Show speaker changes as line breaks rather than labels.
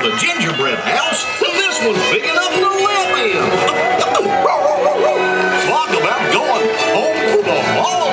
build a gingerbread house, and this one's big enough to live in. Talk about going home for the holidays.